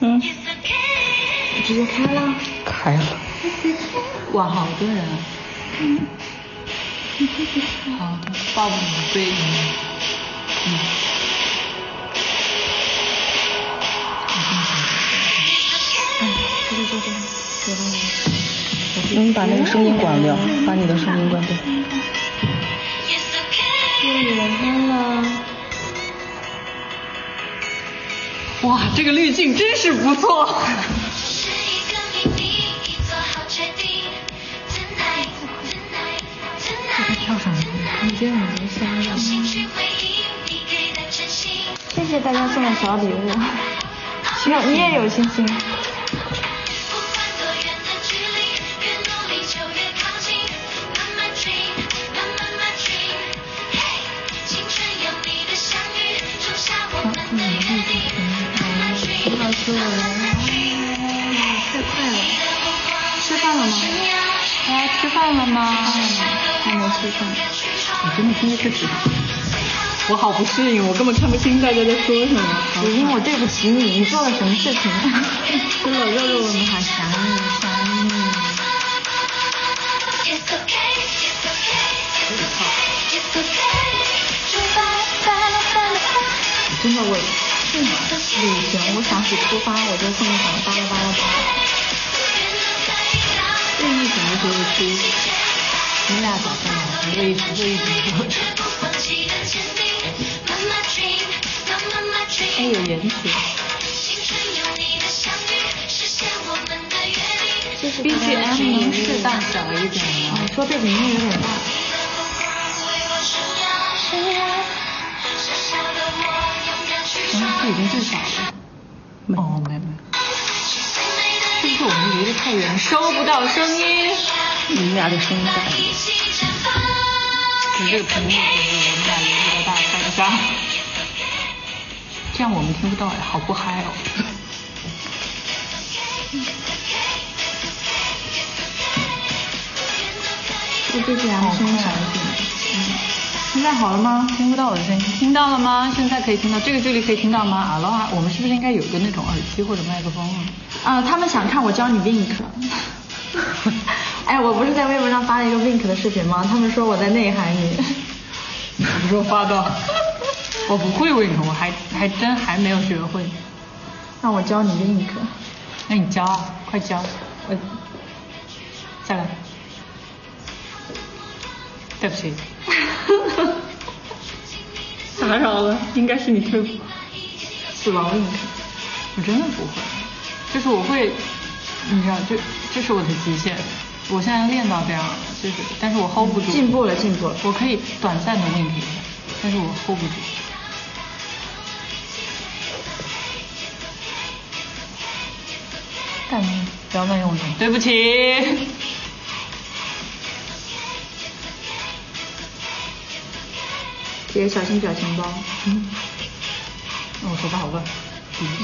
嗯，直接开了。开了。哇，好多人啊。嗯。好，抱抱你背影。嗯。嗯，这个这个，给到你。你把那个声音关掉，把你的声音关掉。又有人了。哇，这个滤镜真是不错。跳上来，看不见了，没声了。谢谢大家送的小礼物，希望你也有信心。还没吃饭。我真的第一次吃，我好不适应，我根本看不清大家在说什么。因为我对不起你，你做了什么事情？吃了肉肉，你好想你，想你。真的我。旅行，我想起出发，我就送一场巴拉巴拉巴拉。这一什么时候出？你俩早上来，这一这一直坐车。哎，有延迟。B G M 能适当小一点吗？说背景音乐有点大。这已经最小了。哦，没没。是不是我们离得太远，收不到声音？你们俩的声音大一点。你这个屏幕就是我们俩离得大，开一下。这样我们听不到呀，好不嗨哦。我这边声音小一点。现在好了吗？听不到我的声音，听到了吗？现在可以听到，这个距离可以听到吗？啊了啊，我们是不是应该有一个那种耳机或者麦克风啊？啊，他们想看我教你 wink。哎，我不是在微博上发了一个 wink 的视频吗？他们说我在内涵你。什么时候发的？我不会 wink，我还还真还没有学会。那我教你 wink。那你教啊，快教。我再来。对不起。打扰了，应该是你退死亡 wink，我真的不会，就是我会，你知道，就这是我的极限，我现在练到这样了，就是，但是我 hold 不住。进步了，进步了，我可以短暂的 wink 一下，但是我 hold 不住。干嘛？不要乱用的，对不起。姐小心表情包。嗯。我头发好乱。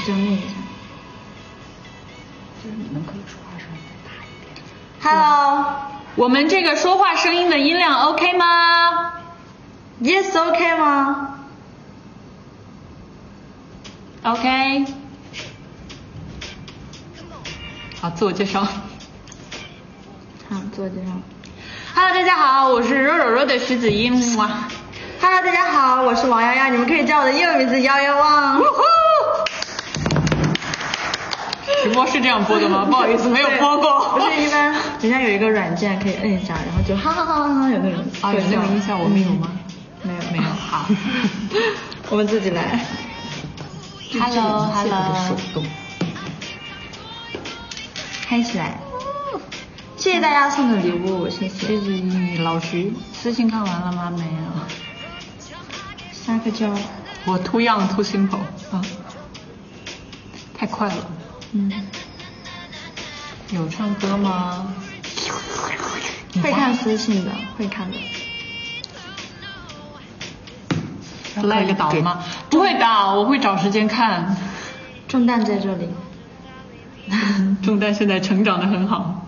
整理一下。就是你们可以说。Hello，我们这个说话声音的音量 OK 吗？Yes OK 吗？OK。好，自我介绍。好，自我介绍。Hello，大家好，我是肉肉肉的徐子英。哇。Hello，大家好，我是王幺幺，你们可以叫我的英文名字幺幺旺。直播是这样播的吗？不好意思，没有播过。不是一般，人家有一个软件可以摁一下，然后就哈哈哈哈哈有那种。啊，有那种音效，我们有吗？没有，没有。好，我们自己来。Hello，Hello。开起来。谢谢大家送的礼物，谢谢。谢谢你，老徐。私信看完了吗？没有。撒个娇，我 too young too simple 啊，太快了。嗯。有唱歌吗？会看私信的，会看的。赖个倒吗？不会倒，我会找时间看。重担在这里。重担现在成长的很好。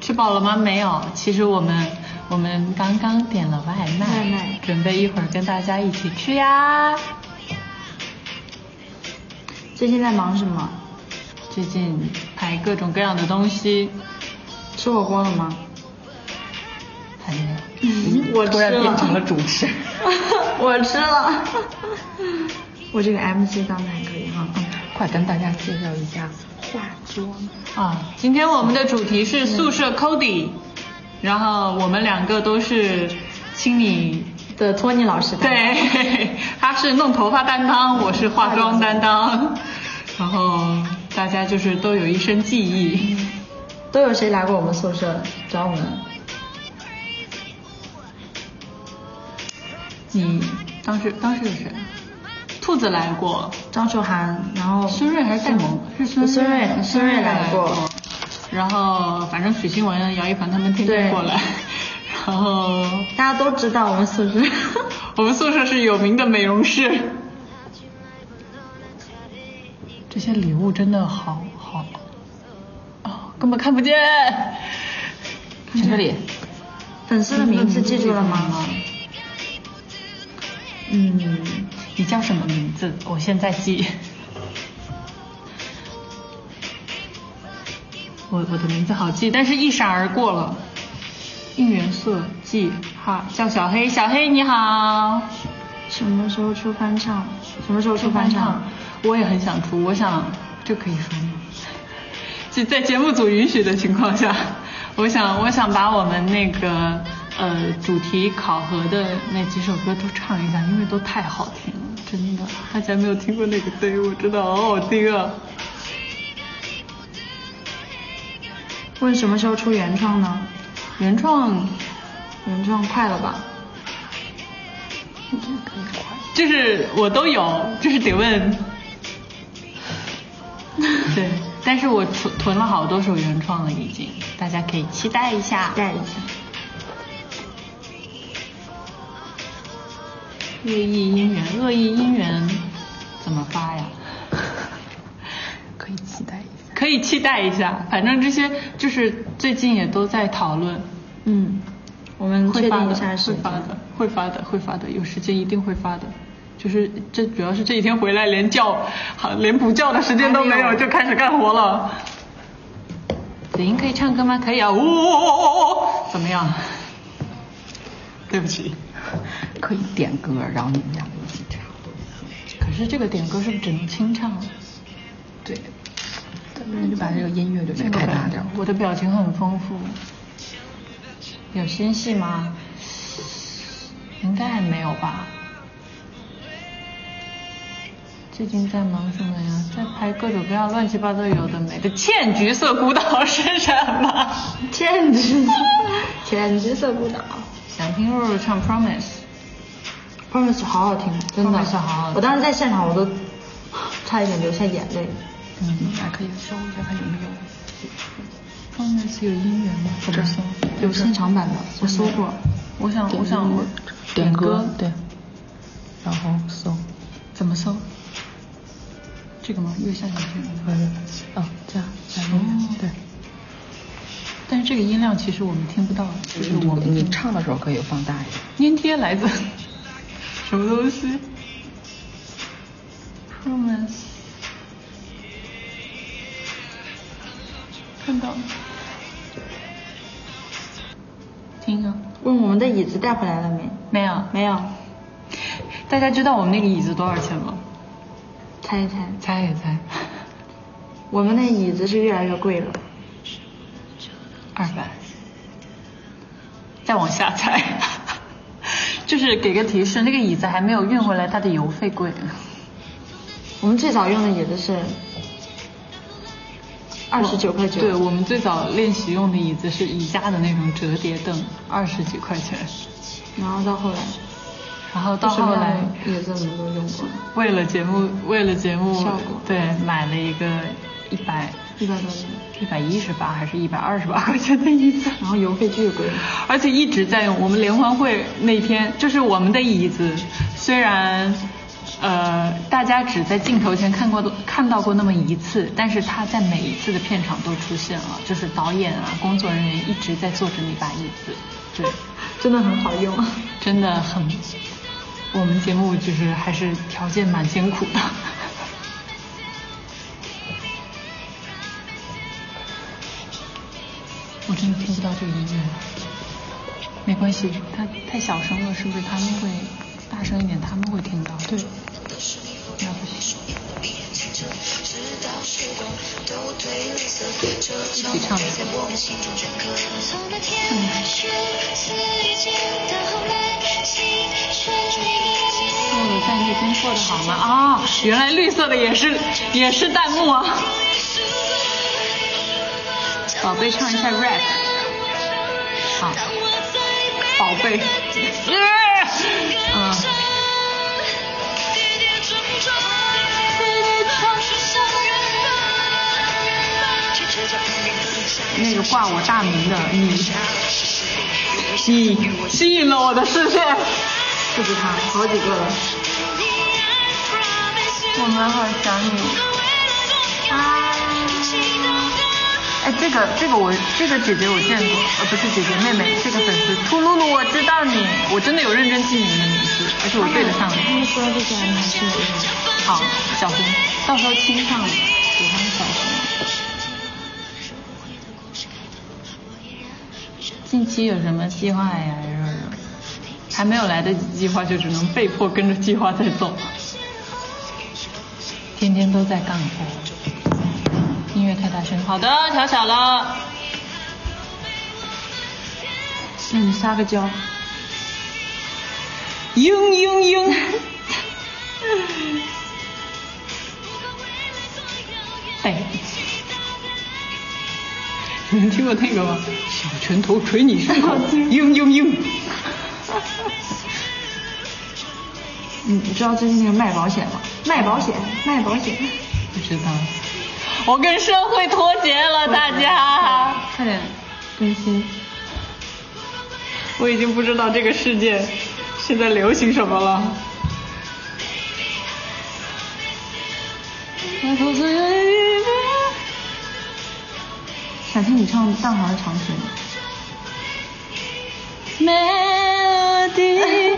吃饱了吗？没有。其实我们。我们刚刚点了外卖，准备一会儿跟大家一起吃呀。最近在忙什么？最近拍各种各样的东西。吃火锅了吗？还没有。我突然变成了主持。我吃了。我这个 MC 当的还可以哈。快跟大家介绍一下化妆啊！今天我们的主题是宿舍 Cody，然后我们两个都是清理的托尼老师。对，他是弄头发担当，我是化妆担当，然后大家就是都有一身技艺。都有谁来过我们宿舍找我们？你当时当时有谁？兔子来过，张韶涵，然后孙瑞还是戴萌？是孙孙瑞，孙瑞来过。然后反正许新文、姚一凡他们天天过来。然后大家都知道我们宿舍，我们宿舍是有名的美容室。些礼物真的好好。根本看不见。看这里，粉丝的名字记住了吗？嗯，你叫什么名字？我现在记。我我的名字好记，但是一闪而过了。应援色记哈，叫小黑，小黑你好。什么时候出翻唱？什么时候出翻唱？我也很想出，我想这可以说吗？就在节目组允许的情况下，我想我想把我们那个呃主题考核的那几首歌都唱一下，因为都太好听了，真的。大家没有听过那个 demo，真的好好听啊。问什么时候出原创呢？原创，原创快了吧？就是我都有，就是得问。对。但是我囤囤了好多首原创了，已经，大家可以期待一下。期待一下。恶意姻缘，恶意姻缘怎么发呀？可以期待一下。可以期待一下，反正这些就是最近也都在讨论。嗯，我们会发的，会发的，会发的，会发的，有时间一定会发的。就是这主要是这几天回来连觉，好连补觉的时间都没有，就开始干活了。子英可以唱歌吗？可以啊，呜，怎么样？对不起，可以点歌，然后你们两个一起唱。可是这个点歌是不是只能清唱？对，咱们就把这个音乐就开大点。我的表情很丰富，有新戏吗？应该还没有吧。最近在忙什么呀？在拍各种各样乱七八糟有的没的。浅橘色孤岛是什么？浅橘，浅橘色孤岛。想听若若唱 Promise。Promise 好好听，真的。好好。我当时在现场我都差一点流下眼泪。嗯，还可以搜一下看有没有。Promise 有音源吗？怎么搜？有现场版的，我搜过。我想，我想我点歌，对。然后搜，怎么搜？这个吗？右下角这个？嗯，哦，这样，哦，对。但是这个音量其实我们听不到，就是我们你唱的时候可以放大一点。粘贴来自 什么东西？Promise。看到。听啊。问我们的椅子带回来了没？没有，没有。大家知道我们那个椅子多少钱吗？猜一猜，猜一猜，我们那椅子是越来越贵了，二百，再往下猜，就是给个提示，那个椅子还没有运回来，它的邮费贵。我们最早用的椅子是二十九块九，对我们最早练习用的椅子是宜家的那种折叠凳，二十几块钱，然后到后来。然后到后来也这么多用过。为了节目，为了节目，效果对，买了一个一百一百多一百一十八还是一百二十八块钱的椅子，然后邮费巨贵，而且一直在用。我们联欢会那天，就是我们的椅子，虽然呃大家只在镜头前看过看到过那么一次，但是它在每一次的片场都出现了，就是导演啊工作人员一直在坐着那把椅子，对，真的很好用，真的很。我们节目就是还是条件蛮艰苦的。我真的听不到这个音乐。没关系它太小声了是不是？他们会大声一点他们会听到。对。一起唱一下。嗯，在那边过得好吗？啊，原来绿色的也是也是弹幕啊。宝贝，唱一下 rap。好。宝贝。嗯。那个挂我大名的你，你吸引了我的视线。不止他，好几个了。我们好想你。啊。哎，这个这个我这个姐姐我见过，呃不是姐姐妹妹，这个粉丝兔露露我知道你，我真的有认真记你的名字，而且我对得上你。他们说这家人还是有用的。好，小红，到时候清唱近期有什么计划呀，肉肉？还没有来得及计划，就只能被迫跟着计划在走。天天都在干活。音乐太大声，好的，调小了。那你撒个娇。嘤嘤嘤。哎。你们听过那个吗？小拳头捶你胸口，嘤嘤嘤。你你知道最近那个卖保险吗？卖保险，卖保险。不知道。我跟社会脱节了，大家。快点更新。我已经不知道这个世界现在流行什么了。想听你唱蛋黄的长裙。Melody。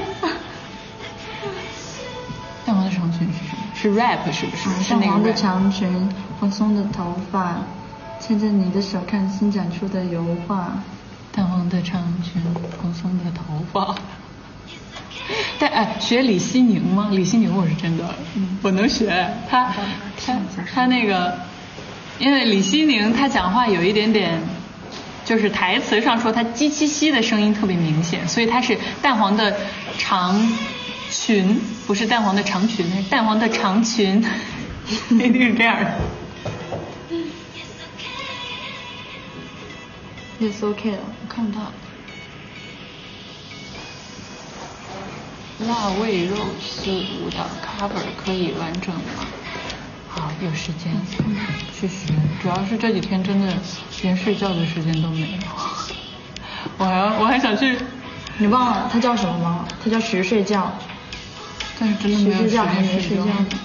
蛋黄的长裙是什么？是 rap 是不是？是那个。蛋黄的长裙，蓬松的头发，牵着你的手看新展出的油画。淡黄的长裙，蓬松的头发。但哎，学李希宁吗？李希宁我是真的，我能学。他他他那个，因为李希宁他讲话有一点点，就是台词上说他叽叽叽的声音特别明显，所以他是淡黄的长裙，不是淡黄的长裙，是淡黄的长裙，一定是这样的。Yes OK 了，我看不到。辣味肉丝舞蹈 cover 可以完整吗？好，有时间去学。主要是这几天真的连睡觉的时间都没有。我还要我还想去，你忘了他叫什么吗？他叫徐睡觉。但是真的没有时徐睡觉还间睡觉没睡觉。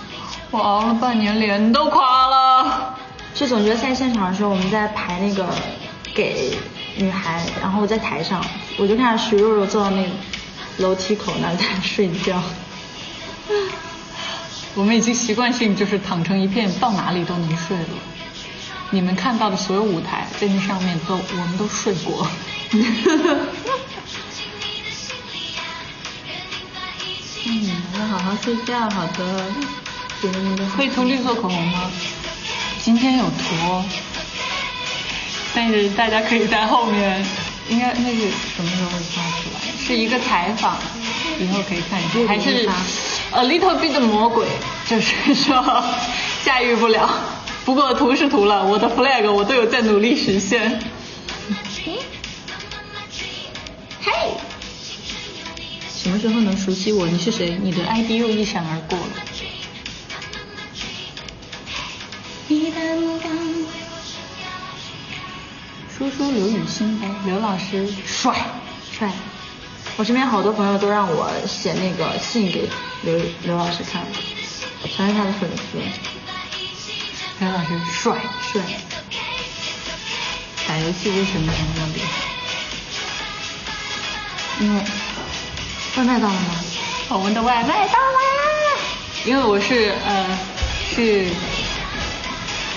我熬了半年，脸都垮了。去总决赛现场的时候，我们在排那个给女孩，然后在台上，我就看到徐若若坐到那个楼梯口那在睡觉。我们已经习惯性就是躺成一片，到哪里都能睡了。你们看到的所有舞台，在那上面都我们都睡过。嗯，要好好睡觉，好的。可以涂绿色口红吗？今天有涂哦，但是大家可以在后面，应该那是什么时候会发出来？是一个采访，以后可以看一下。还是 a little bit 的魔鬼，就是说驾驭不了。不过图是图了，我的 flag 我都有在努力实现。嘿，什么时候能熟悉我？你是谁？你的 ID 又一闪而过了。说说刘雨欣呗，刘老师帅。帅。我身边好多朋友都让我写那个信给刘刘老师看，全是他的粉丝。刘老师帅。帅。打游戏为什么那么厉害？因为外卖到了吗？我们的外卖到啦！因为我是呃是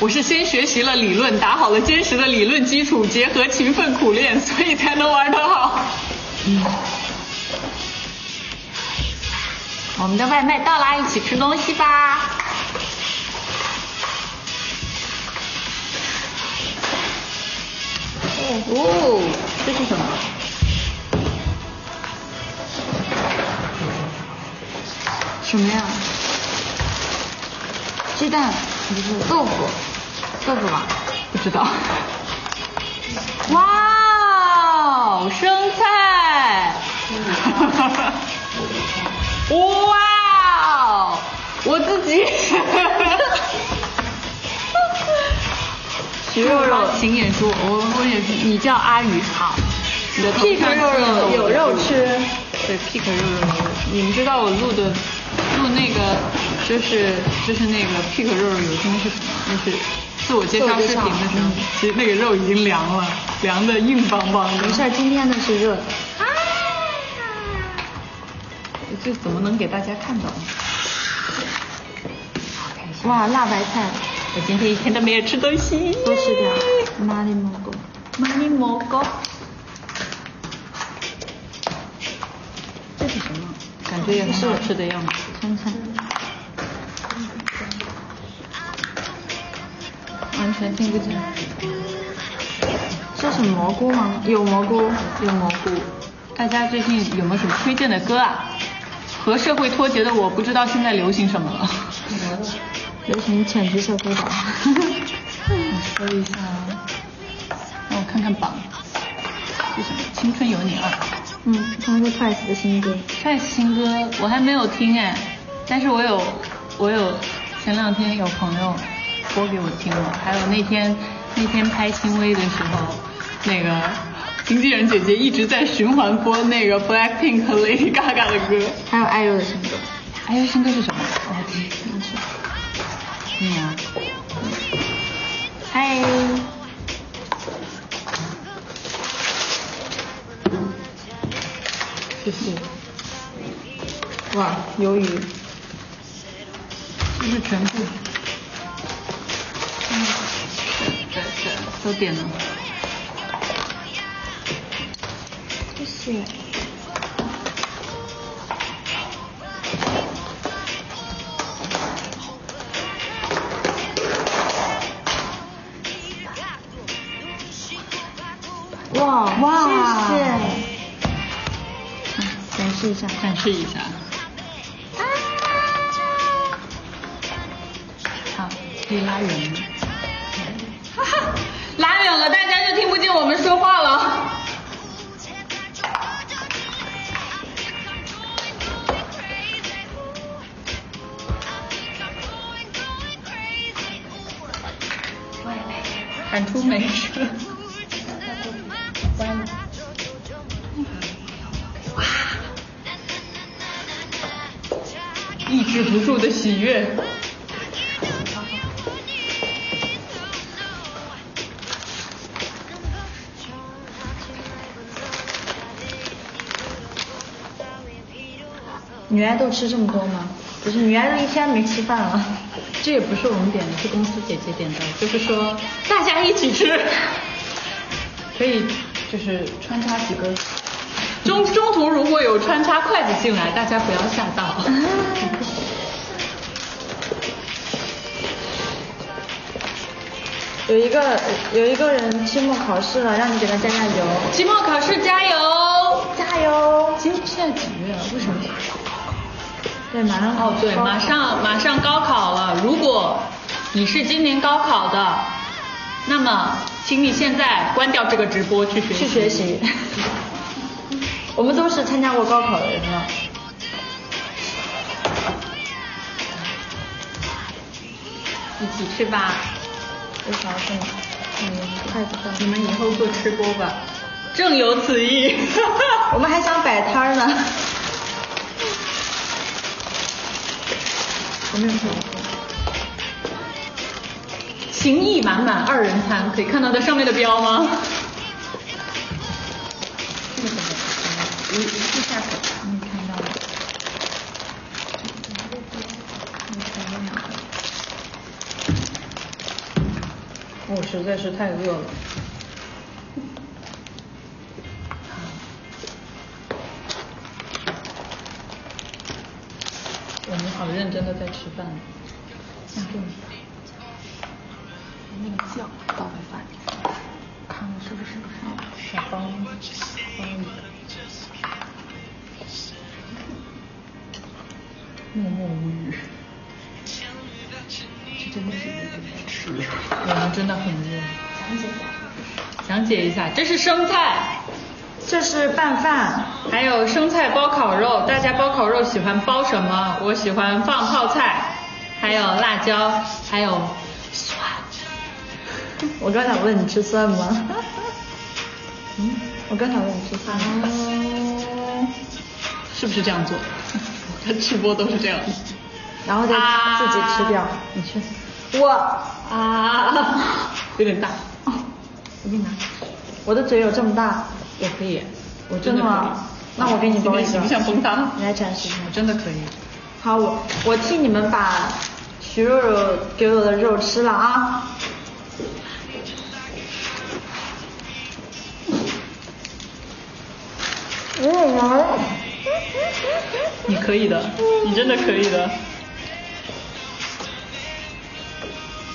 我是先学习了理论，打好了坚实的理论基础，结合勤奋苦练，所以才能玩得好。嗯。我们的外卖到啦，一起吃东西吧。哦，这是什么？什么呀？鸡蛋不是豆腐，豆腐吧？不知道。哇，生菜！哇，我自己。徐肉肉，请演出，我我也是，你叫阿宇好。你的 pick 肉肉有肉吃。对，pick 肉肉有。你们知道我录的录那个就是就是那个 pick 肉肉有声是什么？就是自我介绍视频的时候，其实那个肉已经凉了，凉的硬邦邦的。没事，今天的是热的。这怎么能给大家看到呢？哇，辣白菜。我今天一天都没有吃东西，多吃点。马里蘑菇，马里蘑菇，这是什么？感觉也很好吃的样子。看看，完全听不见。这是蘑菇吗？有蘑菇，有蘑菇。大家最近有没有什么推荐的歌啊？和社会脱节的我不知道现在流行什么了。流行浅橘色歌吧。我搜一下，让我看看榜。是什么？青春有你二。嗯，他们说 Twice 的新歌。Twice 新歌我还没有听哎，但是我有我有前两天有朋友播给我听了，还有那天那天拍轻微的时候，那个经纪人姐姐一直在循环播那个 Blackpink 和 Lady Gaga 的歌。还有爱肉的新歌。爱肉新歌是什么？我嗨，谢谢。哇，鱿鱼，这是全部。嗯，对对，都点了。豆吃这么多吗？不是，女爱豆一天没吃饭了。这也不是我们点的，是公司姐姐点的，就是说大家一起吃，可以就是穿插几个。中中途如果有穿插筷子进来，大家不要吓到。有一个有一个人期末考试了，让你给他加加油。期末考试加油，加油！今现在几月了？为什么？对，马上哦，对，马上马上高考了。如果你是今年高考的，那么请你现在关掉这个直播去学去学习。我们都是参加过高考的人了。一起去吧。嗯，筷子上。你们以后做吃播吧，正有此意。我们还想摆摊呢。我没有说。情意满满二人餐，可以看到它上面的标吗？这个怎么？一一下口，你看到了。我实在是太饿了。我认真的在吃饭。那给你那个酱倒在饭里，看看是不是小帮帮一个。默默无语。这真的是吃。我们真的很热。讲解一下，这是生菜，这是拌饭，还有生菜包烤肉。大家包烤肉喜欢包什么？我喜欢放泡菜，还有辣椒，还有蒜。我刚想问你吃蒜吗？嗯，我刚想问你吃蒜吗？是不是这样做？我看吃播都是这样。然后再啊自己吃掉，你吃。我啊，有点大。我给你拿，我的嘴有这么大，我可以，我真的吗。？那我给你包一个。你想崩塌。你来展示一下我。真的可以。好，我我替你们把徐肉肉给我的肉吃了啊。嗯，你可以的，你真的可以的。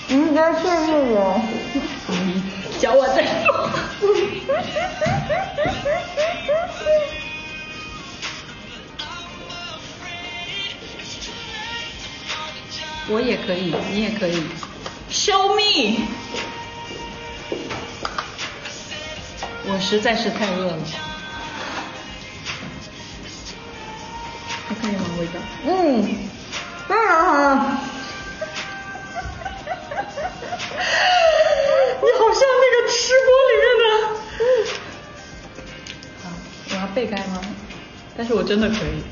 你应该是我。教我再说。我也可以，你也可以。Show me。我实在是太饿了。还可以吗？味道？嗯，非常好。你好像那个吃播里面的。好，我要背盖吗？但是我真的可以。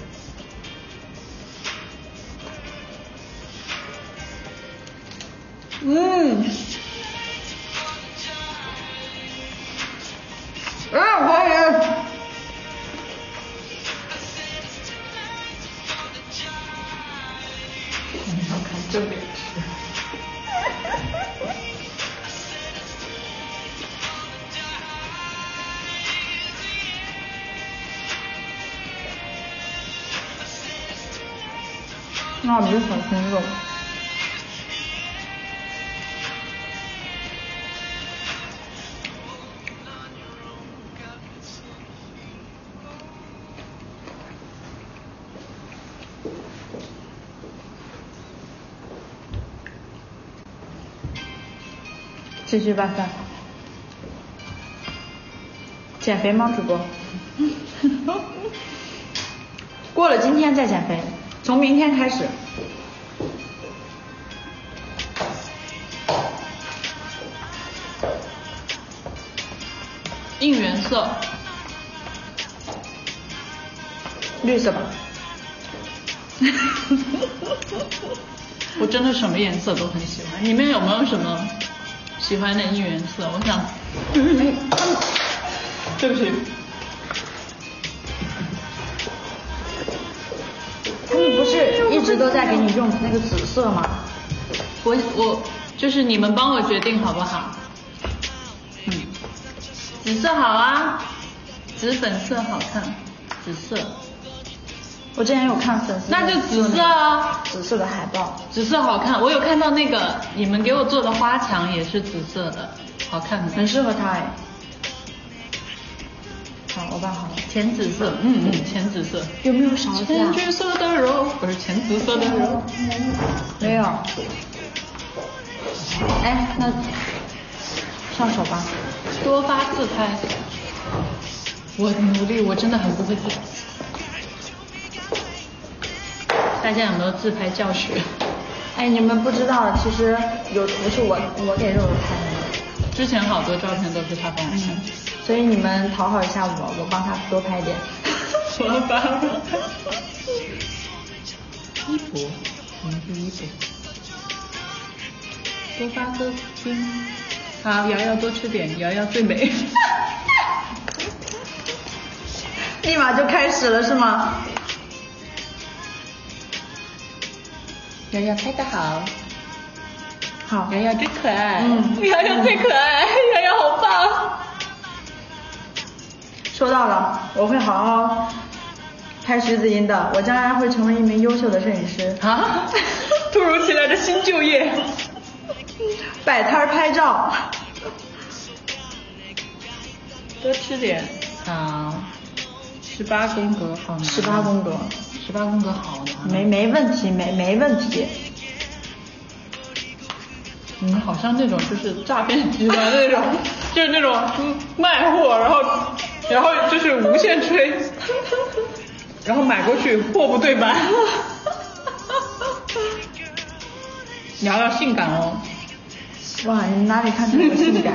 嗯。啊，可以。你要看正脸吃。那不是小鲜肉。继续拌饭。减肥吗，主播？过了今天再减肥，从明天开始。绿色吧。我真的什么颜色都很喜欢。你们有没有什么喜欢的应援色？我想，对不起，他们不是一直都在给你用那个紫色吗？我我就是你们帮我决定好不好？嗯，紫色好啊，紫粉色好看，紫色，我之前有看粉丝，那就紫色啊，紫色的海报。紫色好看。我有看到那个你们给我做的花墙也是紫色的，好看。很适合他哎。好，我办好了。浅紫色，嗯嗯，浅紫色。有没有勺子啊浅？橘色的肉，不是浅紫色的肉。没有。哎，那上手吧。多发自拍。我努力，我真的很不会自拍。大家有没有自拍教学？哎，你们不知道，其实有图是我我给肉肉拍的，之前好多照片都是他帮我拍。所以你们讨好一下我，我帮他多拍点。我把衣服，我们是衣服。多发个心。好，瑶瑶多吃点，瑶瑶最美。立马就开始了是吗？瑶瑶拍的好。好瑶瑶真可爱，嗯瑶瑶最可爱，瑶瑶好棒。收到了，我会好好拍徐子音的，我将来会成为一名优秀的摄影师。啊！突如其来的新就业，摆摊儿拍照。多吃点糖，十八宫格好难，十八宫格，十八宫格好难，没没问题，没没问题。你们好像那种就是诈骗集团那种，就是那种嗯卖货，然后然后就是无限吹，然后买过去货不对版。聊聊性感哦，哇，你哪里看出我性感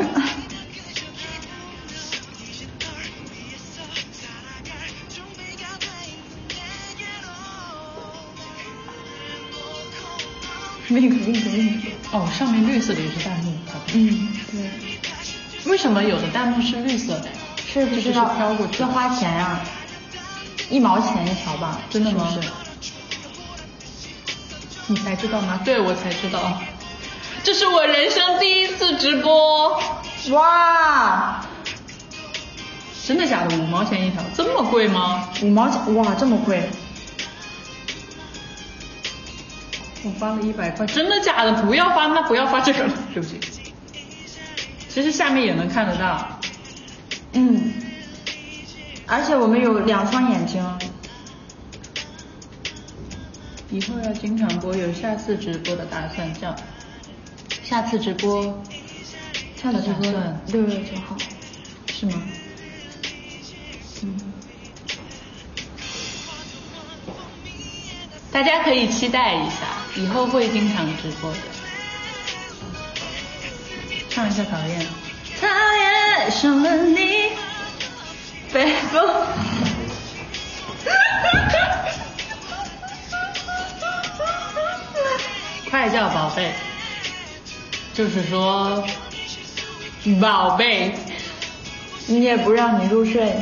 ？wink wink wink。哦，上面绿色的也是弹幕，嗯，对，为什么有的弹幕是绿色的？是不是知道飘过去要花钱啊、一毛钱一条吧？真的吗是你才知道吗？对，我才知道。这是我人生第一次直播，哇，真的假的？五毛钱一条，这么贵吗？五毛钱，哇，这么贵？我发了一百块，真的假的？不要发，那不要发这个了，对不起。其实下面也能看得到，嗯，而且我们有两双眼睛。以后要经常播，有下次直播的打算，叫下次直播，下次直播六月九号。是吗？嗯，大家可以期待一下，以后会经常直播的。唱一下讨厌。讨厌上了你，北风。快叫宝贝，就是说，宝贝，你也不让你入睡。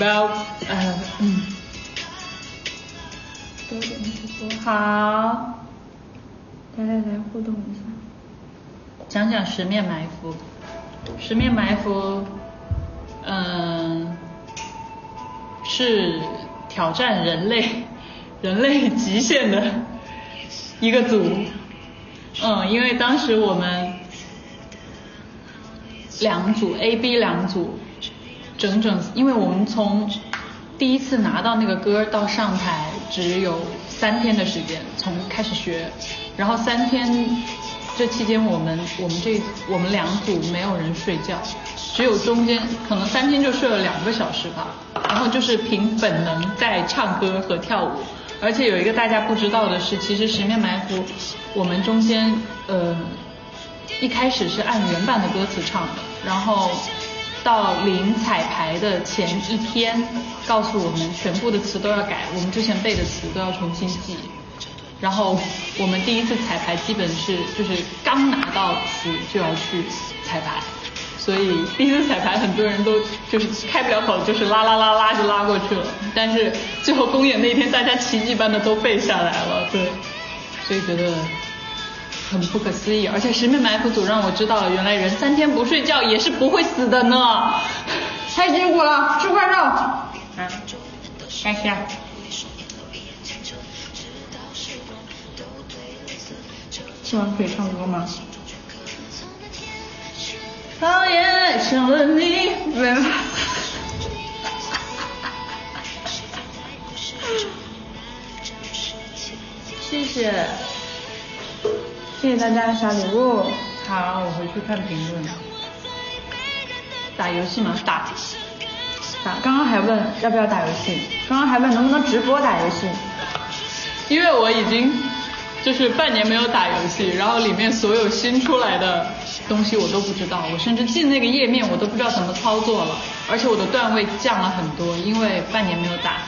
宝，呃，嗯，多点直播好。来来来，互动一下。讲讲十面埋伏，十面埋伏，嗯，是挑战人类 人类极限的一个组，嗯，因为当时我们两组 A、B 两组，整整，因为我们从第一次拿到那个歌到上台只有三天的时间，从开始学，然后三天这期间我们我们这我们两组没有人睡觉，只有中间可能三天就睡了两个小时吧，然后就是凭本能在唱歌和跳舞。而且有一个大家不知道的是，其实十面埋伏我们中间呃一开始是按原版的歌词唱的，然后到临彩排的前一天，告诉我们全部的词都要改，我们之前背的词都要重新记。然后我们第一次彩排基本是就是刚拿到词就要去彩排，所以第一次彩排很多人都就是开不了口，就是拉拉拉拉就拉过去了。但是最后公演那天，大家奇迹般的都背下来了，对，所以觉得很不可思议。而且十面埋伏组让我知道了，原来人三天不睡觉也是不会死的呢。太辛苦了，吃块肉。啊，开下。吃完可以唱歌吗？讨厌上了你。谢谢，谢谢大家的小礼物。好，我回去看评论。打游戏吗？打。打，刚刚还问要不要打游戏，刚刚还问能不能直播打游戏。因为我已经就是半年没有打游戏，然后里面所有新出来的东西我都不知道，我甚至进那个页面我都不知道怎么操作了，而且我的段位降了很多，因为半年没有打，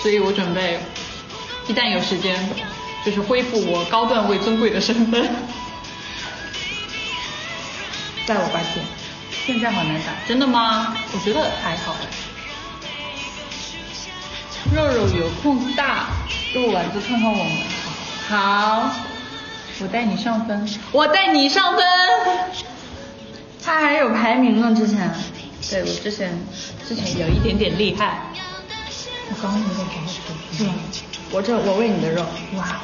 所以我准备一旦有时间，就是恢复我高段位尊贵的身份。带我八天。现在好难打，真的吗？我觉得还好哎。肉肉有空大肉丸子看看我们，好。我带你上分，我带你上分。他还有排名呢，之前。对我之前之前有一点点厉害。我刚刚有点着急。是吗？我这我喂你的肉。哇，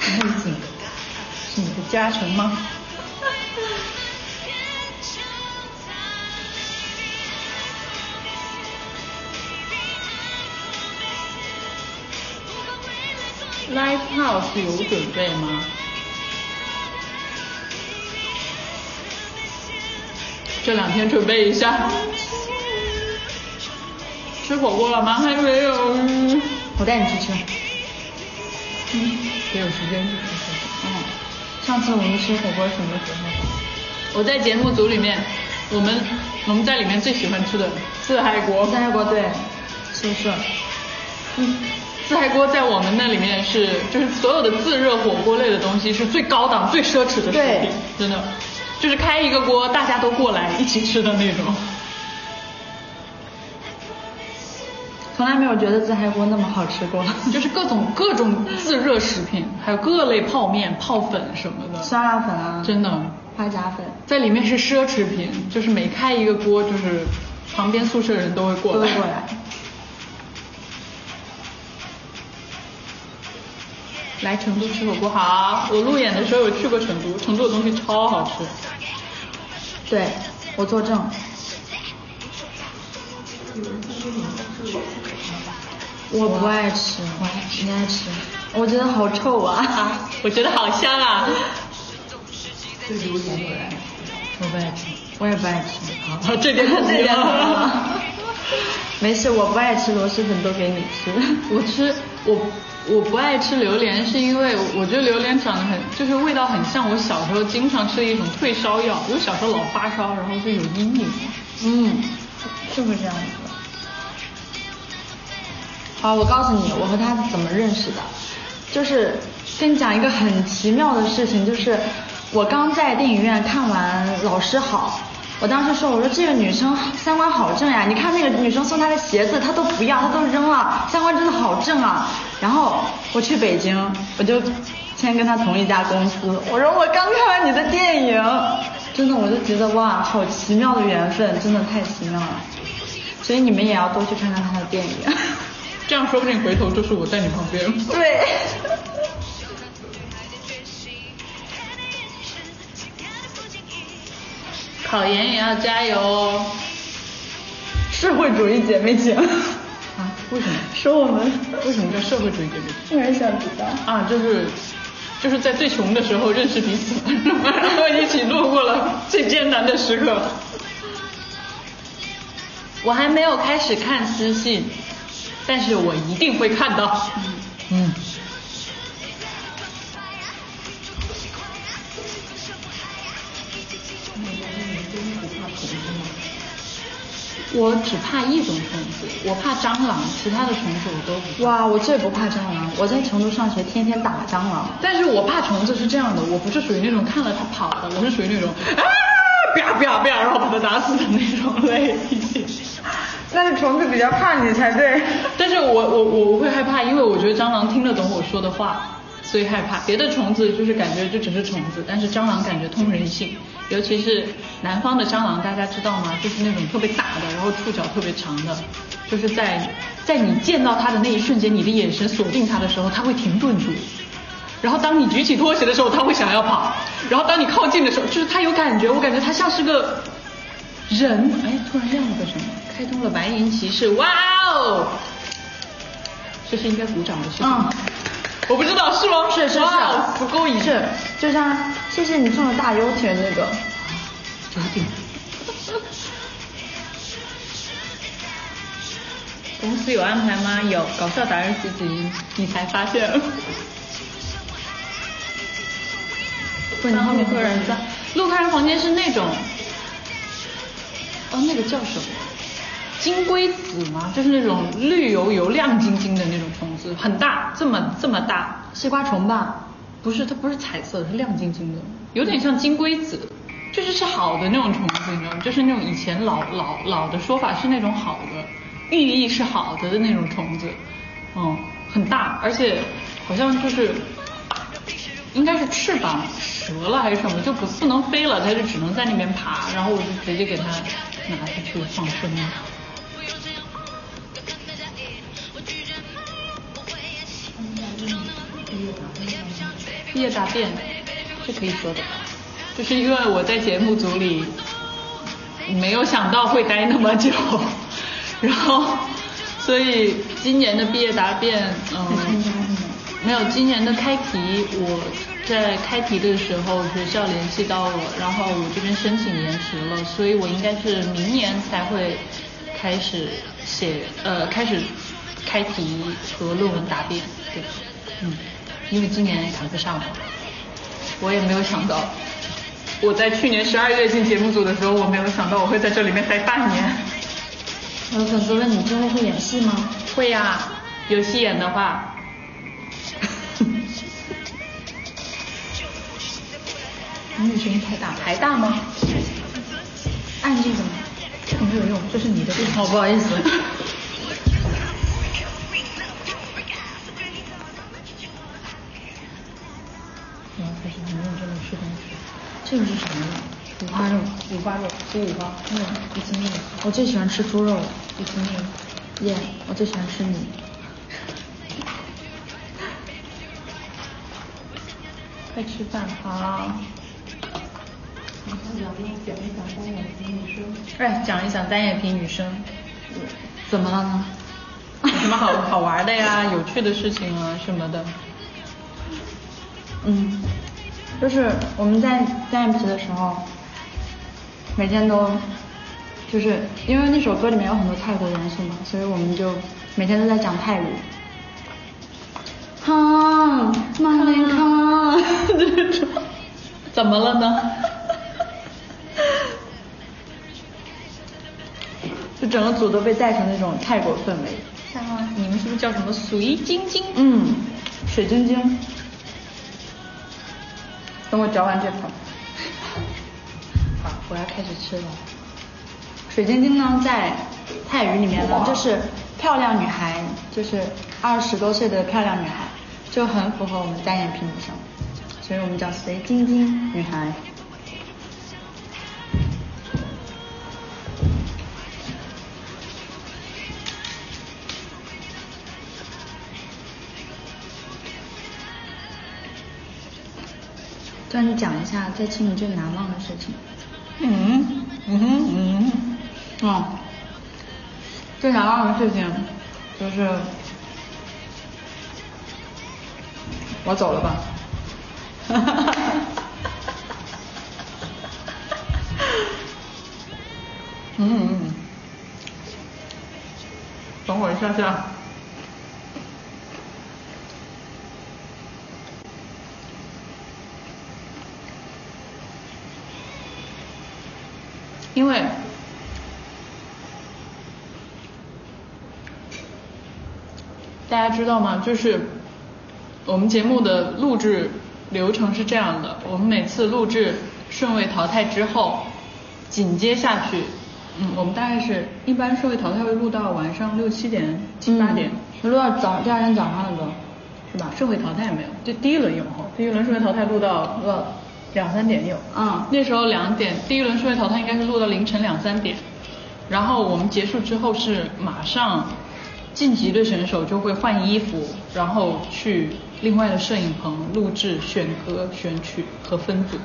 内景是你的加成吗？Live House 有准备吗？这两天准备一下。吃火锅了吗？还没有。我带你去吃。嗯，得有时间去吃火锅。嗯，上次我们吃火锅什么时候？我在节目组里面，我们我们在里面最喜欢吃的自嗨锅。自嗨锅对，是不是。嗯，自嗨锅在我们那里面是，就是所有的自热火锅类的东西是最高档、最奢侈的食品，真的，就是开一个锅大家都过来一起吃的那种。从来没有觉得自嗨锅那么好吃过，就是各种各种自热食品，还有各类泡面、泡粉什么的，酸辣粉啊，真的，花甲粉，在里面是奢侈品，就是每开一个锅，就是旁边宿舍人都会过来，都会过来。来成都吃火锅好，我路演的时候有去过成都，成都的东西超好吃。对，我作证。我不爱吃，我爱吃，你爱吃？我觉得好臭啊！我觉得好香啊！这榴莲我爱吃，我不爱吃，我也不爱吃。好，这边这边没事，我不爱吃螺蛳粉都给你吃。我吃我我不爱吃榴莲，是因为我觉得榴莲长得很，就是味道很像我小时候经常吃的一种退烧药。我小时候老发烧，然后就有阴影。嗯，是不是这样子？好，我告诉你，我和他是怎么认识的，就是跟你讲一个很奇妙的事情，就是我刚在电影院看完《老师好》，我当时说，我说这个女生三观好正呀，你看那个女生送她的鞋子，她都不要，她都扔了，三观真的好正啊。然后我去北京，我就先跟她同一家公司，我说我刚看完你的电影，真的我就觉得哇，好奇妙的缘分，真的太奇妙了。所以你们也要多去看看她的电影。这样说不定回头就是我在你旁边。对。考研也要加油哦。社会主义姐妹情。啊？为什么？说我们为什么叫社会主义姐妹情？我也想知道。啊，就是就是在最穷的时候认识彼此，然后一起度过了 最艰难的时刻。我还没有开始看私信。但是我一定会看到。嗯。我只怕一种虫子，我怕蟑螂，其他的虫子我都不怕。哇，我最不怕蟑螂，我在成都上学，天天打蟑螂。但是我怕虫子是这样的，我不是属于那种看了它跑的，我是属于那种啊啪啪啪，然后把它打死的那种类型。那是虫子比较怕你才对。但是我我我会害怕，因为我觉得蟑螂听得懂我说的话，所以害怕。别的虫子就是感觉就只是虫子，但是蟑螂感觉通人性，尤其是南方的蟑螂，大家知道吗？就是那种特别大的，然后触角特别长的，就是在在你见到它的那一瞬间，你的眼神锁定它的时候，它会停顿住。然后当你举起拖鞋的时候，它会想要跑。然后当你靠近的时候，就是它有感觉，我感觉它像是个人。哎，突然亮了个什么？开通了白银骑士，哇哦！这是应该鼓掌的事情。嗯，我不知道是吗？是是是，不勾引。是，就像谢谢你送的大油田那个。有点。公司有安排吗？有，搞笑达人徐子怡，你才发现。不，你后面客人在。陆客人房间是那种，哦，那个叫什么？金龟子吗？就是那种绿油油、亮晶晶的那种虫子，很大，这么这么大。西瓜虫吧？不是，它不是彩色的，是亮晶晶的，有点像金龟子，就是是好的那种虫子，你知道吗？就是那种以前老老老的说法是那种好的，寓意是好的的那种虫子，嗯，很大，而且好像就是应该是翅膀折了还是什么，就不不能飞了，它就只能在那边爬，然后我就直接给它拿出去放生毕业答辩，这可以说的？就是因为我在节目组里没有想到会待那么久，然后所以今年的毕业答辩，嗯，没有今年的开题，我在开题的时候学校联系到我，然后我这边申请延迟了，所以我应该是明年才会开始写，呃，开始开题和论文答辩，对，嗯。因为今年赶不上了，我也没有想到，我在去年十二月进节目组的时候，我没有想到我会在这里面待半年。有粉丝问你之后会演戏吗？会呀，有戏演的话。你声音太大，还大吗？按这个吗？没有用，这是你的电好，不好意思。这个是什么肉？五花肉，五花肉，猪五花，嗯，一斤面。我最喜欢吃猪肉了，一斤面。耶，我最喜欢吃你。快吃饭，好。哎，讲一讲单眼皮女生。怎么了呢？有什么好好玩的呀？有趣的事情啊什么的。嗯。就是我们在单眼皮的时候，每天都，就是因为那首歌里面有很多泰国元素嘛，所以我们就每天都在讲泰语。怎么了呢？就整个组都被带成那种泰国氛围。像你们是不是叫什么水晶晶？嗯，水晶晶。等我嚼完这口，好，我要开始吃了。水晶晶呢，在泰语里面呢，就是漂亮女孩，就是二十多岁的漂亮女孩，就很符合我们单眼皮女生，所以我们叫水晶晶女孩。讲一下在青旅最难忘的事情。嗯嗯哼嗯哦，最难忘的事情就是我走了吧。哈哈哈哈哈。嗯嗯。等我一下下。因为大家知道吗？就是我们节目的录制流程是这样的：我们每次录制顺位淘汰之后，紧接下去，嗯，我们大概是一般顺位淘汰会录到晚上六七点、七八点，录到早第二天早上了都，是吧？顺位淘汰没有，就第一轮有哈，第一轮顺位淘汰录到呃。两三点有，嗯，那时候两点，第一轮顺位淘汰应该是录到凌晨两三点，然后我们结束之后是马上晋级的选手就会换衣服，然后去另外的摄影棚录制选歌、选曲和分组，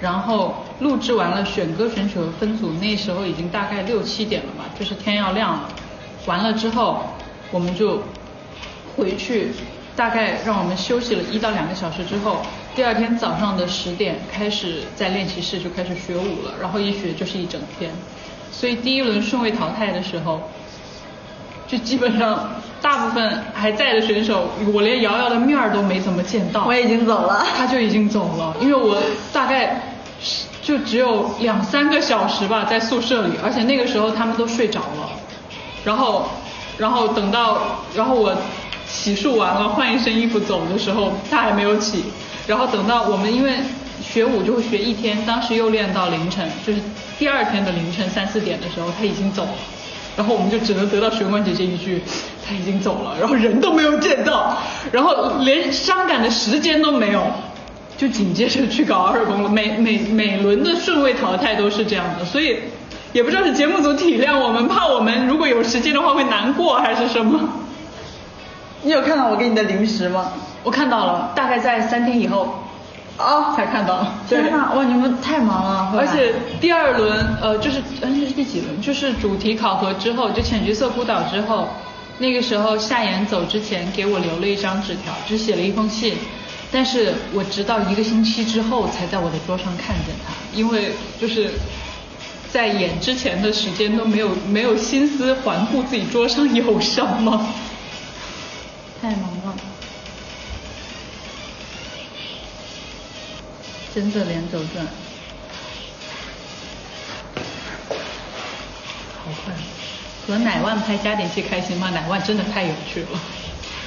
然后录制完了选歌、选曲和分组，那时候已经大概六七点了吧，就是天要亮了，完了之后我们就回去。大概让我们休息了一到两个小时之后，第二天早上的十点开始在练习室就开始学舞了，然后一学就是一整天。所以第一轮顺位淘汰的时候，就基本上大部分还在的选手，我连瑶瑶的面儿都没怎么见到。我已经走了，他就已经走了，因为我大概就只有两三个小时吧在宿舍里，而且那个时候他们都睡着了。然后，然后等到，然后我。洗漱完了，换一身衣服走的时候，他还没有起。然后等到我们因为学舞就会学一天，当时又练到凌晨，就是第二天的凌晨三四点的时候，他已经走了。然后我们就只能得到玄关姐姐一句，他已经走了，然后人都没有见到，然后连伤感的时间都没有。就紧接着去搞二宫了。每每每轮的顺位淘汰都是这样的，所以也不知道是节目组体谅我们，怕我们如果有时间的话会难过，还是什么。你有看到我给你的零食吗？我看到了，大概在三天以后啊，才看到。对天呐，哇，你们太忙了，而且第二轮，呃，就是呃那是第几轮？就是主题考核之后，就浅橘色孤岛之后，那个时候夏言走之前给我留了一张纸条，只写了一封信，但是我直到一个星期之后才在我的桌上看见它，因为就是在演之前的时间都没有没有心思环顾自己桌上有什么。太忙了。真的连轴转，好快！和乃万拍加点戏开心吗？乃万真的太有趣了。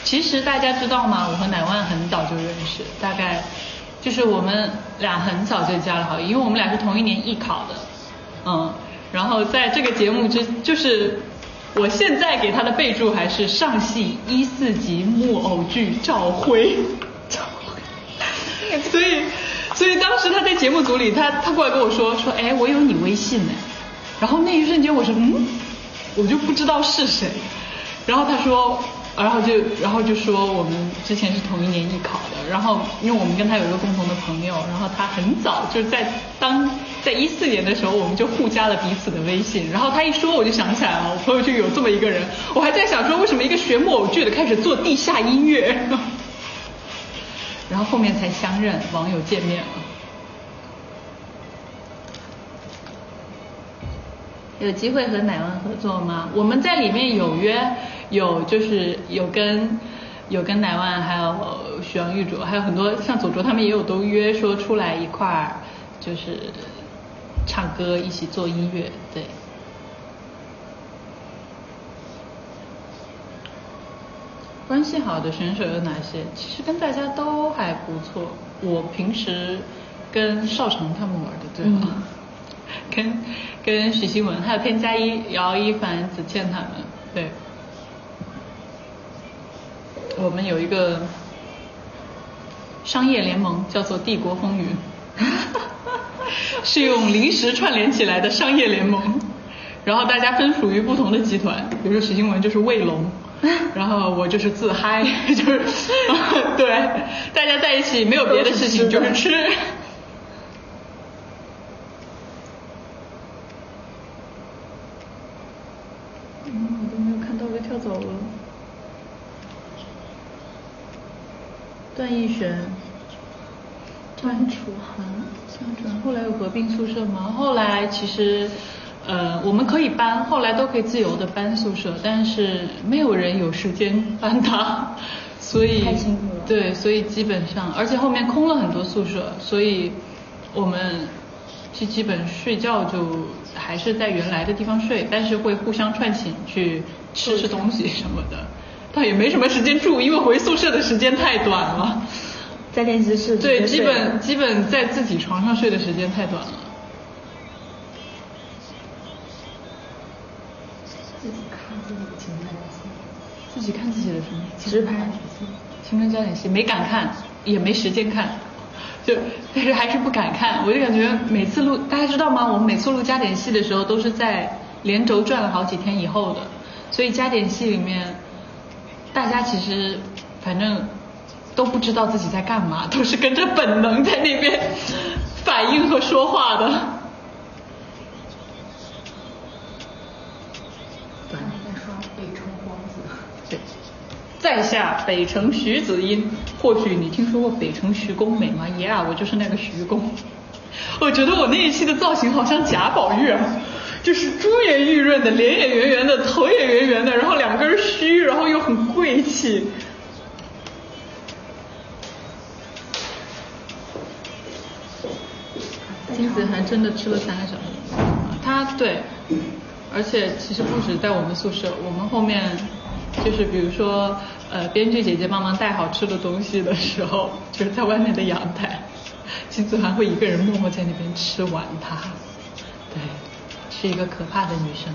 其实大家知道吗？我和乃万很早就认识，大概就是我们俩很早就加了好友，因为我们俩是同一年艺考的，嗯。然后在这个节目之，就是我现在给他的备注还是上戏一四级木偶剧赵辉，赵辉，所以。所以当时他在节目组里，他他过来跟我说说，哎，我有你微信呢。然后那一瞬间我说，嗯，我就不知道是谁。然后他说，然后就然后就说我们之前是同一年艺考的。然后因为我们跟他有一个共同的朋友，然后他很早就在当在一四年的时候，我们就互加了彼此的微信。然后他一说，我就想起来了，我朋友圈有这么一个人。我还在想说，为什么一个学木偶剧的开始做地下音乐？然后后面才相认，网友见面了。有机会和乃万合作吗？我们在里面有约，有就是有跟有跟乃万，还有许阳玉卓，还有很多像左卓他们也有都约说出来一块儿，就是唱歌，一起做音乐，对。关系好的选手有哪些？其实跟大家都还不错。我平时跟邵成他们玩的最好，跟跟许新文，还有天加一、姚一凡、子倩他们。对，我们有一个商业联盟，叫做《帝国风云》，是用临时串联起来的商业联盟。然后大家分属于不同的集团，比如说徐新文就是卫龙。然后我就是自嗨，就是 对，大家在一起没有别的事情，就是吃。嗯，我都没有看到被跳走了。段奕璇，段楚涵，后来有合并宿舍吗？后来其实。呃，我们可以搬，后来都可以自由的搬宿舍，但是没有人有时间搬它，所以太辛苦了。对，所以基本上，而且后面空了很多宿舍，所以我们就基本睡觉就还是在原来的地方睡，但是会互相串寝去吃吃东西什么的，倒也没什么时间住，因为回宿舍的时间太短了。在练习室对，基本基本在自己床上睡的时间太短了。自己看自己的什么？实拍，青春焦点戏没敢看，也没时间看，就但是还是不敢看。我就感觉每次录，大家知道吗？我们每次录加点戏的时候，都是在连轴转了好几天以后的，所以加点戏里面，大家其实反正都不知道自己在干嘛，都是跟着本能在那边反应和说话的。在下北城徐子音，或许你听说过北城徐公美吗？耶啊，我就是那个徐公。我觉得我那一期的造型好像贾宝玉啊，就是珠圆玉润的，脸也圆圆的，头也圆圆的，然后两根须，然后又很贵气。金子涵真的吃了三个小时，他对，而且其实不止在我们宿舍，我们后面。就是比如说，呃，编剧姐姐帮忙带好吃的东西的时候，就是在外面的阳台，金子涵会一个人默默在那边吃完它。对，是一个可怕的女生。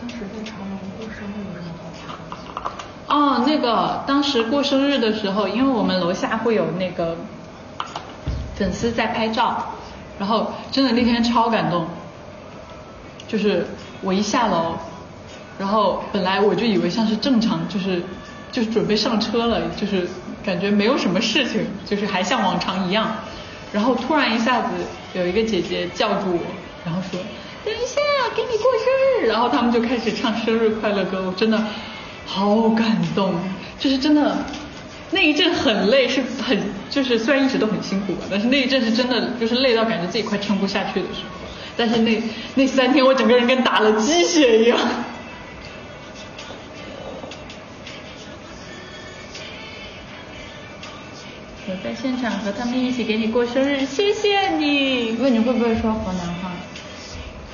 当时在长隆过生日有什么好吃的？哦，那个当时过生日的时候，因为我们楼下会有那个粉丝在拍照，然后真的那天超感动，就是我一下楼，然后本来我就以为像是正常，就是就是准备上车了，就是感觉没有什么事情，就是还像往常一样，然后突然一下子有一个姐姐叫住我，然后说等一下给你过生日，然后他们就开始唱生日快乐歌，我真的好感动，就是真的。那一阵很累，是很就是虽然一直都很辛苦吧，但是那一阵是真的就是累到感觉自己快撑不下去的时候。但是那那三天我整个人跟打了鸡血一样。现场和他们一起给你过生日，谢谢你。问你会不会说河南话？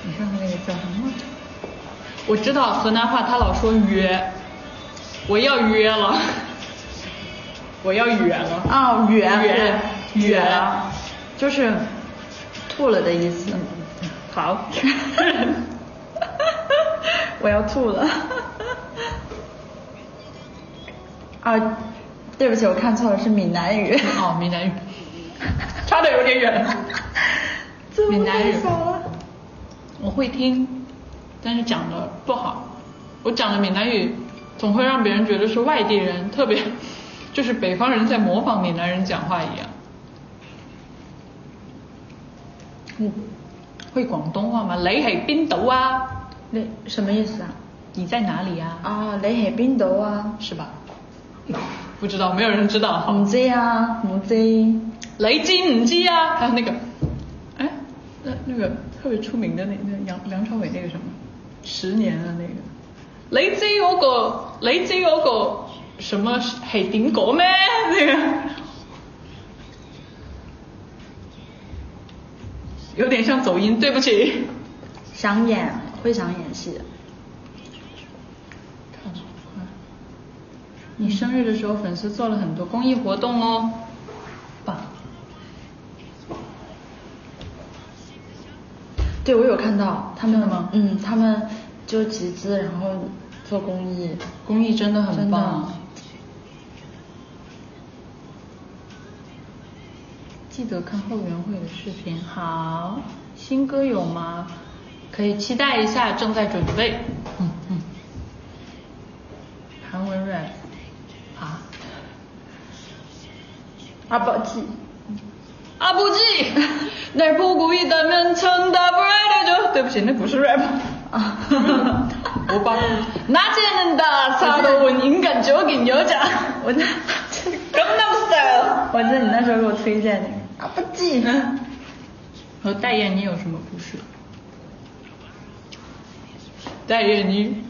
你看看那个叫什么？我知道河南话，他老说约，我要约了，我要远了。啊，远远远，就是吐了的意思。好，我要吐了。啊，对不起，我看错了，是闽南语。哦，闽南语，差的有点远。闽南语我会听，但是讲的不好。我讲的闽南语总会让别人觉得是外地人，特别就是北方人在模仿闽南人讲话一样。嗯，会广东话吗？你喺邊度啊？你什么意思啊？你在哪里啊？啊，你喺邊度啊？是吧？不知道，没有人知道。唔知啊，唔知。雷金唔知啊，还有那个，哎，那那个特别出名的那那梁梁朝伟那个什么，十年啊那个，你知嗰个，你知嗰个什么系点讲咩？那个有点像走音，对不起。想演，会想演戏。看什么你生日的时候，粉丝做了很多公益活动哦，棒。对，我有看到他们真的吗嗯，他们就集资，然后做公益。公益真的很棒。记得看后援会的视频。好，新歌有吗？可以期待一下，正在准备。嗯嗯。韩文 rap 啊，阿宝记，阿宝记，날보고있다면천답을알려 줘。 对不起，那不是 rap。啊，我巴。낮에는다사로운인간적인여 자。 我这，这耿南 style。我记得你那时候给我推荐的。阿宝记？和戴燕妮有什么故事？戴燕妮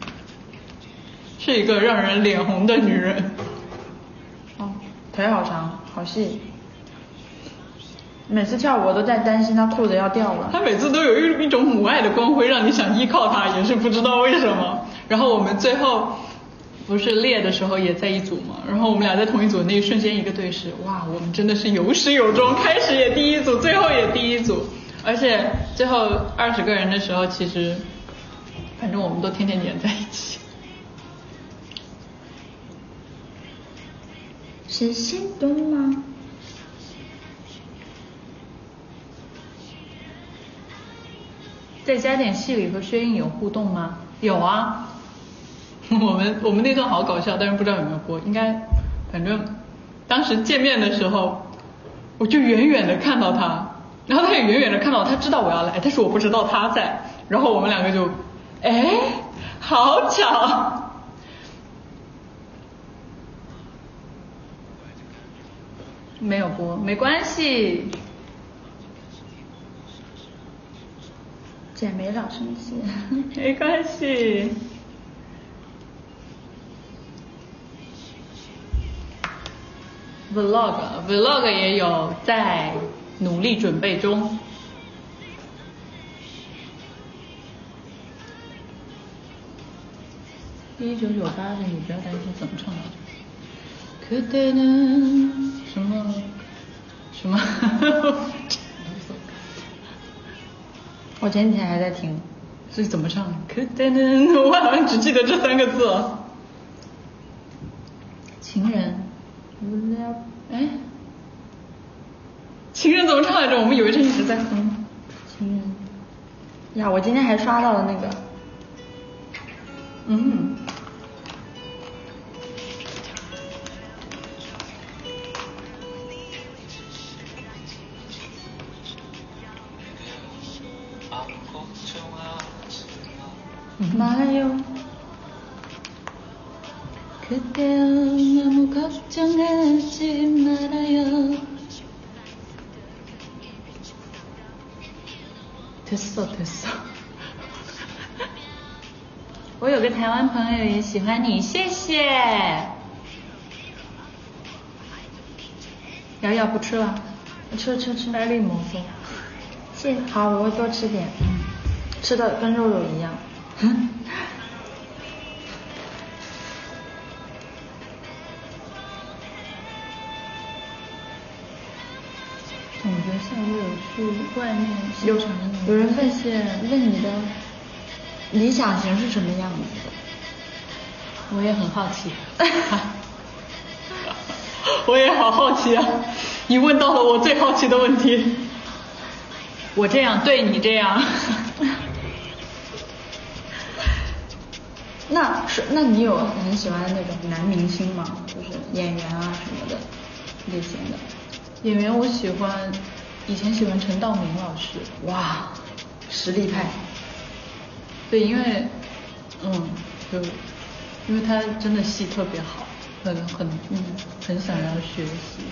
是一个让人脸红的女人。哦，腿好长。好细。每次跳舞我都在担心他裤子要掉了。他每次都有一一种母爱的光辉，让你想依靠他，也是不知道为什么。然后我们最后不是列的时候也在一组嘛，然后我们俩在同一组那一瞬间一个对视，哇，我们真的是有始有终，开始也第一组，最后也第一组，而且最后二十个人的时候，其实反正我们都天天黏在一起。是心动吗？再加点戏里和薛颖有互动吗？有啊，我们我们那段好搞笑，但是不知道有没有播，应该，反正当时见面的时候，我就远远的看到他，然后他也远远的看到，他知道我要来，但是我不知道他在，然后我们两个就，哎，好巧，没有播，没关系。姐妹老生气。没关系。vlog vlog 也有在努力准备中。一九九八的你不要担心，怎么唱来着？什么什么？我前几天还在听。这是怎么唱？呢？我好像只记得这三个字哦。情人，无聊，哎，情人怎么唱来着？我们以为这一直在哼。情人，呀，我今天还刷到了那个，嗯。 嗯 마요 그대 너무 걱정하지 말아요 됐어 됐어 我有个台湾朋友也喜欢你，谢谢。瑶瑶不吃了，吃吃吃，百里魔蜂。谢，好，我会多吃点，嗯，吃的跟肉肉一样。 总觉得下午有去外面有有人问问你的理想型是什么样子的？我也很好奇。我也好好奇啊！你问到了我最好奇的问题。我这样对你这样。那是，那你有很喜欢的那种男明星吗？就是演员啊什么的类型的。演员我喜欢，以前喜欢陈道明老师。哇，实力派。对，因为，嗯，就因为他真的戏特别好，很很嗯，很想要学习。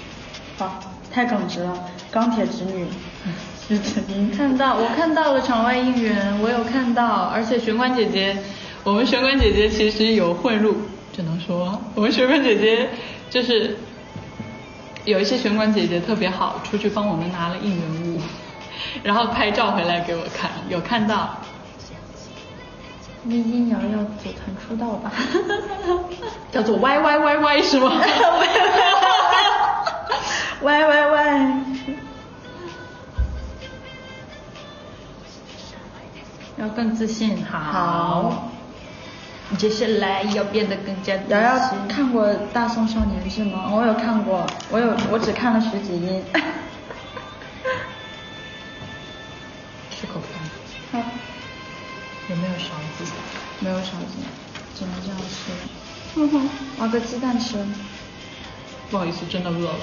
好，太耿直了，钢铁直女。徐子英看到，我看到了场外应援，我有看到，而且玄关姐姐。我们玄关姐姐其实有混入，只能说我们玄关姐姐就是有一些玄关姐姐特别好，出去帮我们拿了应援物，然后拍照回来给我看，有看到。咪音瑶要组团出道吧？叫做 Y Y Y Y 是吗？Y Y Y。要更自信，好。接下来要变得更加。瑶瑶看过《大宋少年志》吗？我有看过，我有，我只看了徐子音。吃口饭。好。有没有勺子？没有勺子，只能这样吃。哼哼，挖个鸡蛋吃。不好意思，真的饿了。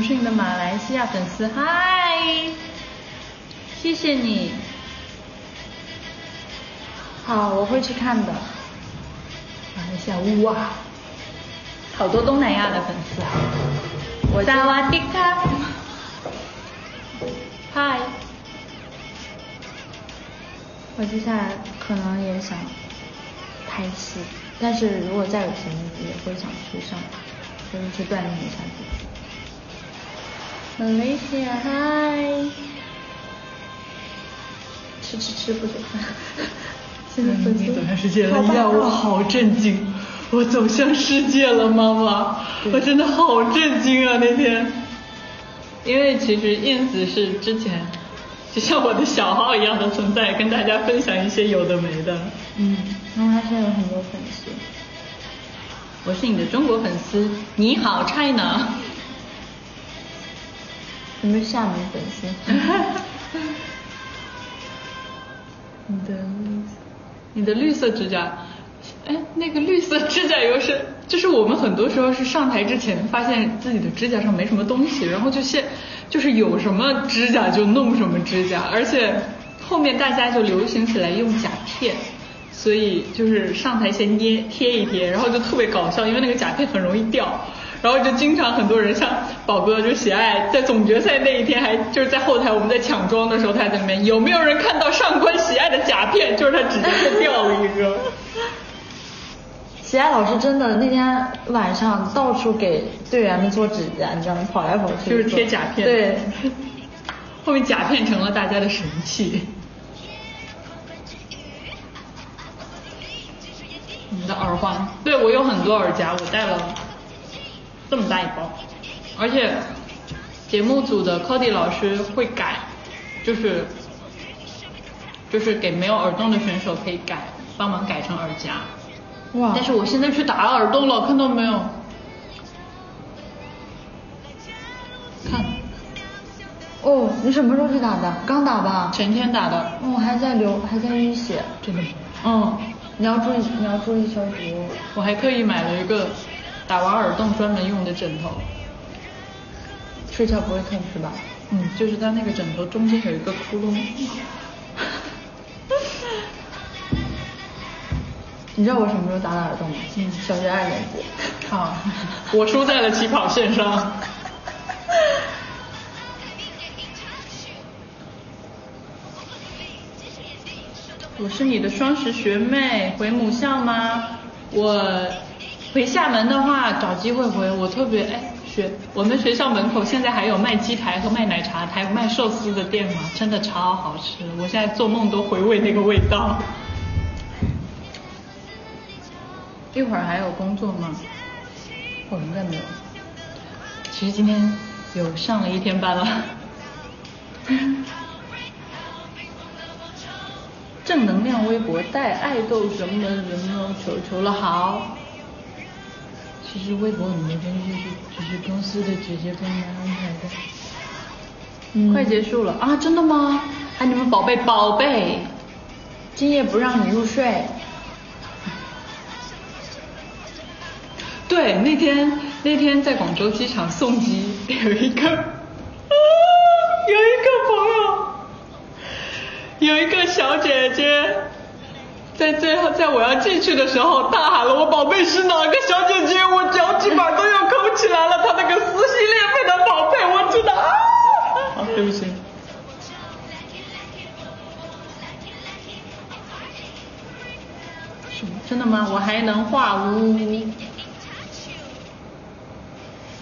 我是你的马来西亚粉丝，嗨，谢谢你。好，我会去看的。马来西亚，哇，好多东南亚的粉丝啊！我萨瓦迪卡，嗨。我接下来可能也想拍戏，但是如果再有钱，也会想去上，就是去锻炼一下自己。Malaysia，嗨！吃吃吃不准饭。现在你走向世界了呀！我好震惊，我走向世界了，妈妈，我真的好震惊啊那天。因为其实 ins 是之前就像我的小号一样的存在，跟大家分享一些有的没的。嗯，然后他现在有很多粉丝。我是你的中国粉丝，你好 China。有没有厦门粉丝？你 的你的绿色指甲，哎，那个绿色指甲油是，就是我们很多时候是上台之前发现自己的指甲上没什么东西，然后就现就是有什么指甲就弄什么指甲，而且后面大家就流行起来用甲片，所以就是上台先捏贴一贴，然后就特别搞笑，因为那个甲片很容易掉。然后就经常很多人像宝哥就喜爱在总决赛那一天还就是在后台我们在抢妆的时候他还在里面有没有人看到上官喜爱的甲片就是他指甲片掉了一个。喜爱老师真的那天晚上到处给队员们做指甲，你知道吗？跑来跑去就是贴甲片。对，后面甲片成了大家的神器。你的耳环，对我有很多耳夹，我戴了。这么大一包，而且节目组的 Cody 老师会改，就是就是给没有耳洞的选手可以改，帮忙改成耳夹。哇但是我现在去打耳洞了，看到没有？看，哦，你什么时候去打的？刚打吧？前天打的，哦，还在流，还在淤血。真的吗？嗯，你要注意，你要注意消毒。我还特意买了一个打完耳洞专门用的枕头。睡觉不会痛是吧？嗯，就是它那个枕头中间有一个窟窿。你知道我什么时候打的耳洞吗？嗯小学二年级。好，我输在了起跑线上。我是你的双十学妹，回母校吗？我回厦门的话，找机会回。我特别哎，学我们学校门口现在还有卖鸡排和卖奶茶，还有卖寿司的店吗？真的超好吃，我现在做梦都回味那个味道。一会儿还有工作吗？我应该没有。其实今天有上了一天班了。正能量微博带爱豆什么什么，求求了好。其实微博很多东西是只是公司的直接帮忙安排的。嗯快结束了啊？真的吗？哎，你们宝贝宝贝，今夜不让你入睡。对，那天那天在广州机场送机，有一个，啊，有一个朋友，有一个小姐姐，在最后在我要进去的时候大喊了：“我宝贝是哪个小姐姐？我脚趾板都要抠起来了，她那个撕心裂肺的宝贝，我真的啊！”好，对不起。什么？真的吗？我还能画呜呜。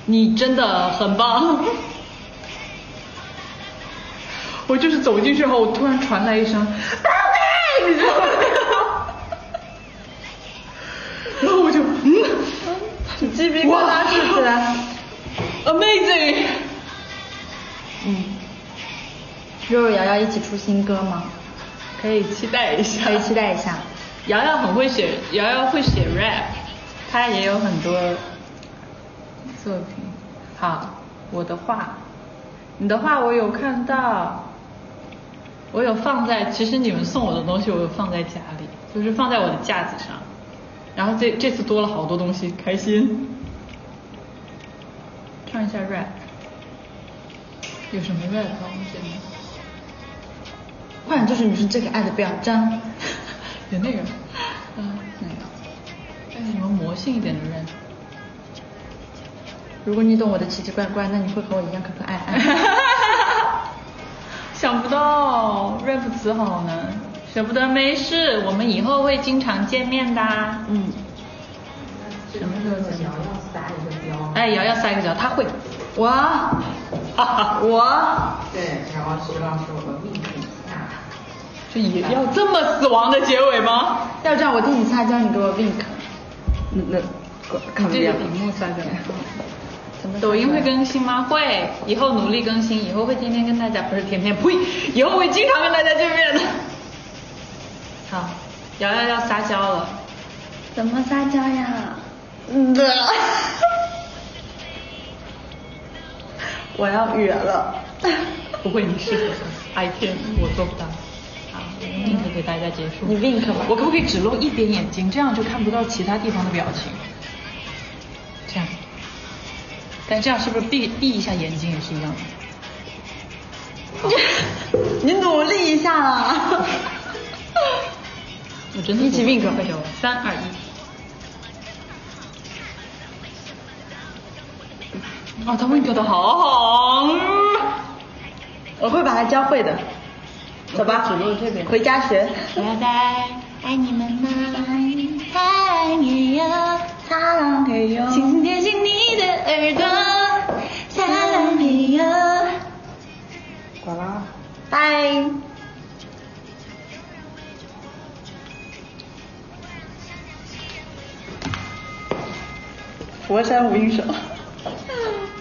你真的很棒。我就是走进去后，我突然传来一声“宝贝”，你知道吗？然后我就嗯，鸡皮疙瘩竖起来。，amazing。嗯。肉肉瑶瑶一起出新歌吗？可以期待一下，可以期待一下。瑶瑶很会写，瑶瑶会写 rap，她也有很多作品。好，我的画，你的画我有看到，我有放在，其实你们送我的东西我有放在家里，就是放在我的架子上。然后这这次多了好多东西，开心。唱一下 rap，有什么 rap 啊？我姐妹？快点，就是你是最可爱的表彰。有那个，嗯，那个，还有什么魔性一点的 rap？？如果你懂我的奇奇怪怪，那你会和我一样可可爱爱。想不到 rap 词好难，舍不得没事，我们以后会经常见面的。嗯，什么时候见面？要撒一个娇。哎，瑶瑶撒一个娇，她会。我哈哈，我对，然后徐老师我们命很大。这也要这么死亡的结尾吗？要这样，我替你撒娇，你给我 wink。那那看这个屏幕撒娇。抖音会更新吗？会，以后努力更新，以后会天天跟大家，不是天天，呸，以后会经常跟大家见面的。好，瑶瑶要撒娇了。怎么撒娇呀？嗯的。我要哕了。不会，你适合的。I can，我做不到。好，我用 wink 给大家结束。你 wink 吧我可不可以只露一边眼睛，这样就看不到其他地方的表情？这样。但这样是不是闭闭一下眼睛也是一样的？你努力一下啦。我真的一起点，三二一。哦，他 wink 的好好。我会把它教会的。走吧，这边回家学。拜拜，爱你们呐，爱你哟，擦浪嘿哟轻轻贴近你的耳朵，撒浪嘿哟。挂了，拜。佛山无影手。